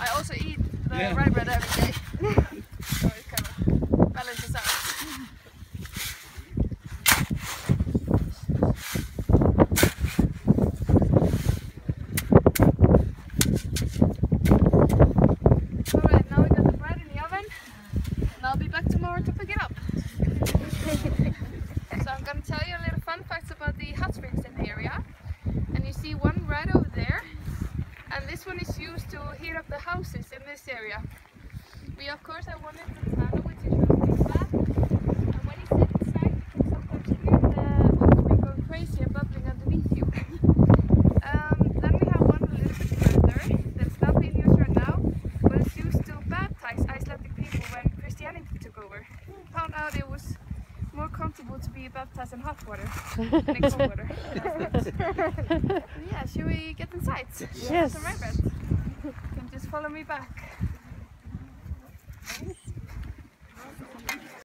I also eat the yeah. rye bread every day. this one is used to heat up the houses in this area. We of course have one in Fontana which is. And when you sit inside you can sometimes hear the going crazy and bubbling underneath you. um, then we have one a little bit further that's not being used right now, but it's used to baptize Icelandic people when Christianity took over. Found out it was more comfortable to be baptized in hot water than in cold water. yeah, should we get inside? Yes. Some rye bread. You can just follow me back.